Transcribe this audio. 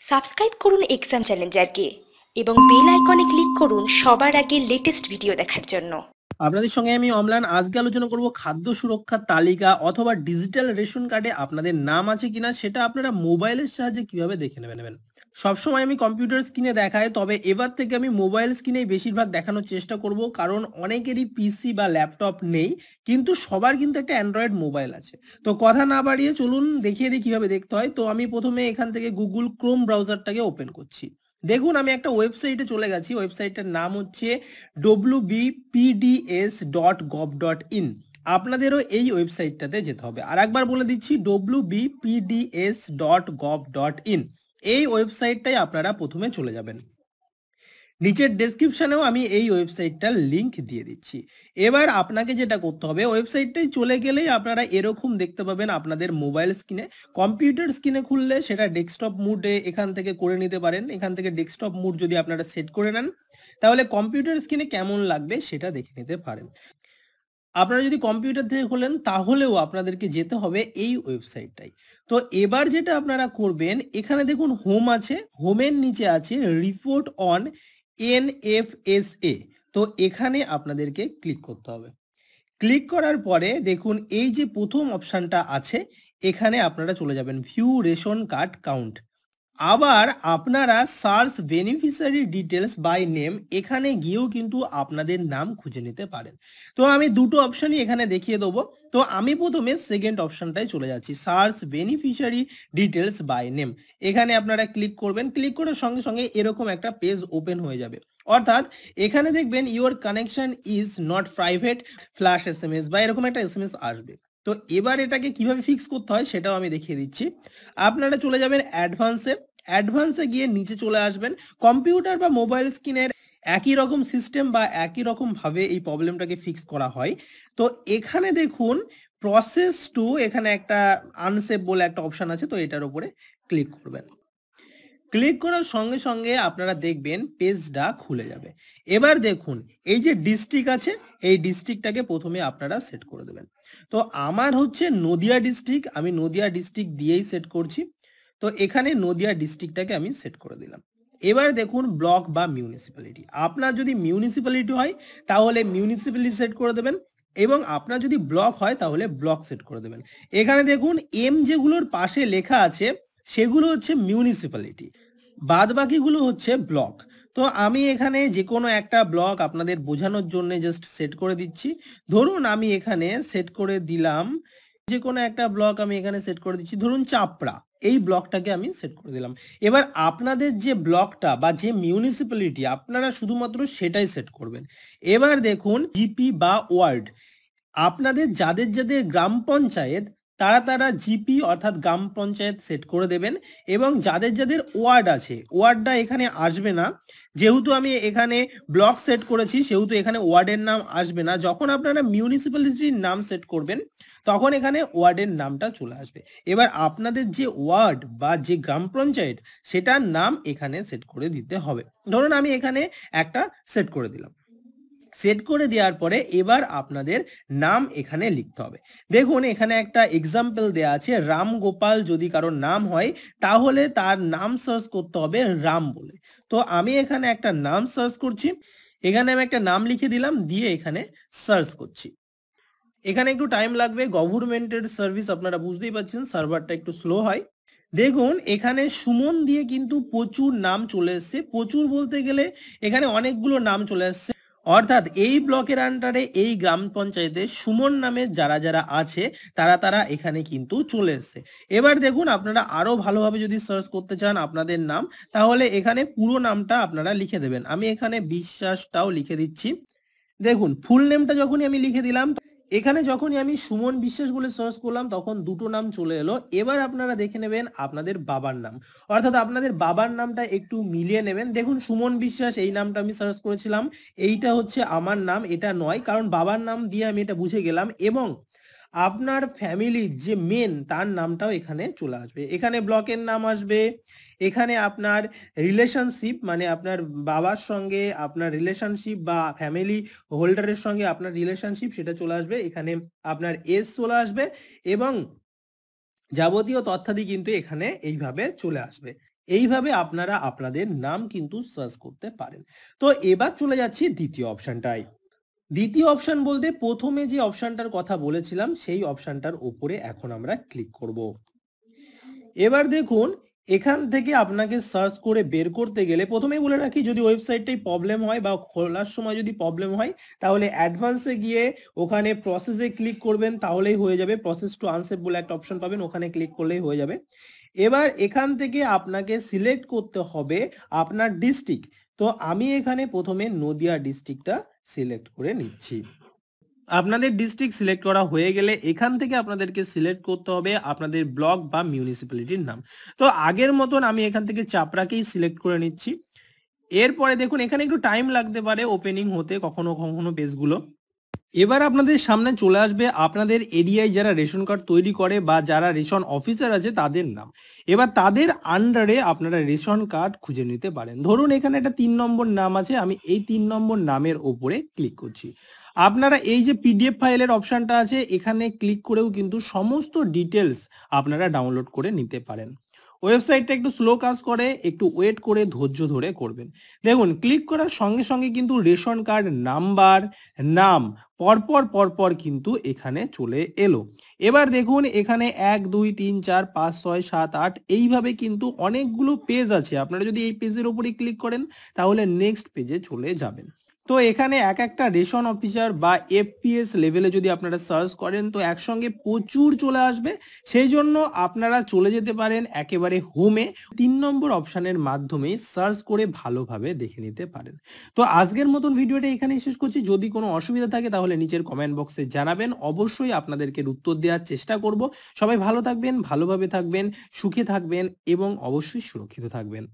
Subscribe করুন exam চ্যালেঞ্জারকে এবং bell আইকনে ক্লিক করুন সবার আগে লেটেস্ট ভিডিও দেখার জন্য। আপনাদের সঙ্গে আমি অমলান। আজকে আলোচনা করব খাদ্য সুরক্ষার তালিকা অথবা ডিজিটাল রেশন কার্ডে আপনাদের নাম আছে কিনা, সেটা আপনারা মোবাইলের সাহায্যে কীভাবে দেখে নেবেন সবসময় আমি কম্পিউটার স্ক্রিনে দেখাই তবে এবার থেকে আমি মোবাইল স্ক্রিনেই বেশিরভাগ দেখানোর চেষ্টা করব, কারণ অনেকেরই পিসি বা ল্যাপটপ নেই, কিন্তু সবার কিন্তু একটা অ্যান্ড্রয়েড মোবাইল আছে। তো কথা না বাড়িয়ে চলুন, দেখিয়ে দিই কীভাবে দেখতে হয়। তো আমি প্রথমে এখান থেকে গুগল ক্রোম ব্রাউজারটাকে ওপেন করছি। দেখুন, আমি একটা ওয়েবসাইটে চলে গেছি। ওয়েবসাইটের নাম হচ্ছে W BPDS dot gov dot in আপনাদেরও এই ওয়েবসাইটটাতে যেতে হবে। আর একবার বলে দিচ্ছি W BPDS dot gov dot in এই ওয়েবসাইটটাই আপনারা প্রথমে চলে যাবেন। নিচের ডেসক্রিপশনেও আমি এই ওয়েবসাইটটার লিংক দিয়ে দিচ্ছি। এবার আপনাকে যেটা করতে হবে ওয়েবসাইটটাই চলে গেলেই আপনারা এরকম দেখতে পাবেন আপনাদের মোবাইল স্ক্রিনে কম্পিউটার স্ক্রিনে খুললে সেটা ডেস্কটপ মুডে এখান থেকে করে নিতে পারেন। এখান থেকে ডেস্কটপ মুড যদি আপনারা সেট করে নেন, তাহলে কম্পিউটার স্ক্রিনে কেমন লাগবে সেটা দেখে নিতে পারেন। আপনারা যদি কম্পিউটার থেকে খোলেন, তাহলেও আপনাদেরকে যেতে হবে এই ওয়েবসাইটটাই তো এবার যেটা আপনারা করবেন, এখানে দেখুন হোম আছে হোমের নিচে আছে রিপোর্ট অন এনএফএসএ তো এখানে আপনাদেরকে ক্লিক করতে হবে। ক্লিক করার পরে দেখুন, এই যে প্রথম অপশানটা আছে, এখানে আপনারা চলে যাবেন ভিউ রেশন কার্ড কাউন্ট আবার আপনারা search beneficiary details by name এখানে গিয়েও কিন্তু আপনাদের নাম খুঁজে নিতে পারেন। তো আমি দুটো অপশনই এখানে দেখিয়ে দেবো। তো আমি প্রথমে সেকেন্ড অপশনটাই চলে যাচ্ছি search beneficiary details by name এখানে আপনারা ক্লিক করবেন ক্লিক করার সঙ্গে সঙ্গে এরকম একটা পেজ ওপেন হয়ে যাবে। অর্থাৎ এখানে দেখবেন your connection is not private flash S M S বা এরকম একটা এস এম এস আসবে। তো এবার এটাকে কীভাবে ফিক্স করতে হয় সেটাও আমি দেখিয়ে দিচ্ছি। আপনারা চলে যাবেন অ্যাডভান্সে অ্যাডভান্সে গিয়ে নিচে চলে আসবেন। কম্পিউটার বা মোবাইল স্ক্রিনের একই রকম সিস্টেম বা একই রকম ভাবে এই প্রবলেমটাকে ফিক্স করা হয়। তো এখানে দেখুন প্রসেস টু এখানে একটা আনসেভ বলে একটা অপশন আছে, তো এটার উপরে ক্লিক করবেন। ক্লিক করার সঙ্গে সঙ্গে আপনারা দেখবেন পেজটা খুলে যাবে। এবার দেখুন, এই যে ডিস্ট্রিক্ট আছে, এই ডিস্ট্রিক্টটাকে প্রথমে আপনারা সেট করে দেবেন। তো আমার হচ্ছে নদিয়া ডিস্ট্রিক্ট আমি নদিয়া ডিস্ট্রিক্ট দিয়েই সেট করছি। তো এখানে নদিয়া ডিস্ট্রিক্টটাকে আমি সেট করে দিলাম। এবার দেখুন ব্লক বা মিউনিসিপ্যালিটি আপনার যদি মিউনিসিপ্যালিটি হয়, তাহলে মিউনিসিপ্যালিটি সেট করে দেবেন এবং আপনার যদি ব্লক হয়, তাহলে ব্লক সেট করে দেবেন। এখানে দেখুন এম যেগুলোর পাশে লেখা আছে সেগুলো হচ্ছে মিউনিসিপ্যালিটি বাদ বাকিগুলো হচ্ছে ব্লক তো আমি এখানে যে কোনো একটা ব্লক আপনাদের বোঝানোর জন্য জাস্ট সেট করে দিচ্ছি। ধরুন আমি এখানে সেট করে দিলাম যে কোনো একটা ব্লক আমি এখানে সেট করে দিচ্ছি। ধরুন চাপড়া, এই ব্লকটাকে আমি সেট করে দিলাম। এবার আপনাদের যে ব্লকটা বা যে মিউনিসিপ্যালিটি আপনারা শুধুমাত্র সেটাই সেট করবেন। এবার দেখুন জিপি বা ওয়ার্ড আপনাদের যাদের যাদের গ্রাম পঞ্চায়েত তারা তারা জিপি অর্থাৎ গ্রাম পঞ্চায়েত সেট করে দেবেন এবং যাদের যাদের ওয়ার্ড আছে ওয়ার্ডটা এখানে আসবে না। যেহেতু আমি এখানে ব্লক সেট করেছি, সেহেতু এখানে ওয়ার্ডের নাম আসবে না। যখন আপনারা মিউনিসিপ্যালিটির নাম সেট করবেন, তখন এখানে ওয়ার্ডের নামটা চলে আসবে। এবার আপনাদের যে ওয়ার্ড বা যে গ্রাম পঞ্চায়েত, সেটার নাম এখানে সেট করে দিতে হবে। ধরুন আমি এখানে একটা সেট করে দিলাম। সেট করে দেওয়ার পরে এবার আপনাদের নাম এখানে লিখতে হবে। দেখুন, এখানে একটা এক্সাম্পল দেওয়া আছে রাম গোপাল যদি কারোর নাম হয়, তাহলে তার নাম সার্চ করতে হবে রাম বলে। তো আমি এখানে একটা নাম সার্চ করছি, এখানে আমি একটা নাম লিখে দিলাম, দিয়ে এখানে সার্চ করছি। এখানে একটু টাইম লাগবে গভর্নমেন্টের সার্ভিস আপনারা বুঝতেই পারছেন সার্ভারটা একটু স্লো হয়। দেখুন, এখানে সুমন দিয়ে কিন্তু প্রচুর নাম চলে এসছে। প্রচুর বলতে গেলে এখানে অনেকগুলো নাম চলে আসছে অর্থাৎ এই ব্লকের আন্ডারে এই গ্রাম পঞ্চায়েতে সুমন নামে যারা যারা আছে, তারা তারা এখানে কিন্তু চলে এসছে। এবার দেখুন আপনারা আরও ভালোভাবে যদি সার্চ করতে চান আপনাদের নাম, তাহলে এখানে পুরো নামটা আপনারা লিখে দেবেন। আমি এখানে বিশ্বাসটাও লিখে দিচ্ছি। দেখুন ফুল নেমটা যখনই আমি লিখে দিলাম এখানে যখনই আমি সুমন বিশ্বাস বলে সার্চ করলাম, তখন দুটো নাম চলে এলো। এবার আপনারা দেখে নেবেন আপনাদের বাবার নাম। অর্থাৎ আপনাদের বাবার নামটা একটু মিলিয়ে নেবেন। দেখুন, সুমন বিশ্বাস, এই নামটা আমি সার্চ করেছিলাম। এইটা হচ্ছে আমার নাম, এটা নয়। কারণ বাবার নাম দিয়ে আমি এটা বুঝে গেলাম এবং আপনার ফ্যামিলির যে মেন তার নামটাও এখানে চলে আসবে। এখানে ব্লকের নাম আসবে। এখানে আপনার রিলেশনশিপ মানে আপনার বাবার সঙ্গে, আপনার রিলেশনশিপ বা ফ্যামিলি হোল্ডারের সঙ্গে আপনার রিলেশনশিপ সেটা চলে আসবে। এখানে আপনার এজ চলে আসবে এবং যাবতীয় তথ্যাদি কিন্তু এখানে এইভাবে চলে আসবে। এইভাবে আপনারা আপনাদের নাম কিন্তু সার্চ করতে পারেন। তো এবার চলে যাচ্ছি দ্বিতীয় অপশনটায় দ্বিতীয় অপশান বলতে প্রথমে যে অপশানটার কথা বলেছিলাম, সেই অপশানটার উপরে এখন আমরা ক্লিক করব। এবার দেখুন এখান থেকে আপনাকে সার্চ করে বের করতে গেলে প্রথমেই বলে রাখি, যদি ওয়েবসাইটটাই প্রবলেম হয় বা খোলার সময় যদি প্রবলেম হয়, তাহলে অ্যাডভান্সে গিয়ে ওখানে প্রসেসে ক্লিক করবেন, তাহলেই হয়ে যাবে। প্রসেস টু আনসেভ বলে একটা অপশন পাবেন, ওখানে ক্লিক করলেই হয়ে যাবে। এবার এখান থেকে আপনাকে সিলেক্ট করতে হবে আপনার ডিস্ট্রিক্ট তো আমি এখানে প্রথমে নদিয়া ডিস্ট্রিক্টটা সিলেক্ট করে নিচ্ছি। আপনাদের ডিস্ট্রিক্ট সিলেক্ট করা হয়ে গেলে এখান থেকে আপনাদেরকে সিলেক্ট করতে হবে আপনাদের ব্লক বা মিউনিসিপ্যালিটির নাম। তো আগের মতন আমি এখান থেকে চাপড়াকেই সিলেক্ট করে নিচ্ছি। এরপরে দেখুন, এখানে একটু টাইম লাগতে পারে ওপেনিং হতে কখনো কখনো পেজগুলো এবার আপনাদের সামনে চলে আসবে আপনাদের এরিয়ায় যারা রেশন কার্ড তৈরি করে বা যারা রেশন অফিসার আছে তাদের নাম। এবার তাদের আন্ডারে আপনারা রেশন কার্ড খুঁজে নিতে পারেন। ধরুন এখানে একটা তিন নম্বর নাম আছে, আমি এই তিন নম্বর নামের ওপরে ক্লিক করছি। আপনারা এই যে পিডিএফ ফাইলের অপশনটা আছে, এখানে ক্লিক করেও কিন্তু সমস্ত ডিটেলস আপনারা ডাউনলোড করে নিতে পারেন। ওয়েবসাইটটা একটু স্লো কাজ করে, একটু ওয়েট করে, ধৈর্য ধরে করবেন। দেখুন ক্লিক করার সঙ্গে সঙ্গে কিন্তু রেশন কার্ড নাম্বার নাম, পরপর পরপর কিন্তু এখানে চলে এলো। এবার দেখুন, এখানে এক, দুই, তিন, চার, পাঁচ, ছয়, সাত, আট, এইভাবে কিন্তু অনেকগুলো পেজ আছে। আপনারা যদি এই পেজের উপরে ক্লিক করেন, তাহলে নেক্সট পেজে চলে যাবেন। তো এখানে এক একটা রেশন অফিসার বা এফপিএস লেভেলে যদি আপনারা সার্চ করেন, তো একসঙ্গে প্রচুর চলে আসবে। সেই জন্য আপনারা চলে যেতে পারেন একেবারে হোমে তিন নম্বর অপশানের মাধ্যমে সার্চ করে ভালোভাবে দেখে নিতে পারেন। তো আজকের মতন ভিডিওটা এখানে শেষ করছি। যদি কোনো অসুবিধা থাকে, তাহলে নিচের কমেন্ট বক্সে জানাবেন। অবশ্যই আপনাদেরকে উত্তর দেওয়ার চেষ্টা করব। সবাই ভালো থাকবেন, ভালোভাবে থাকবেন, সুখে থাকবেন এবং অবশ্যই সুরক্ষিত থাকবেন।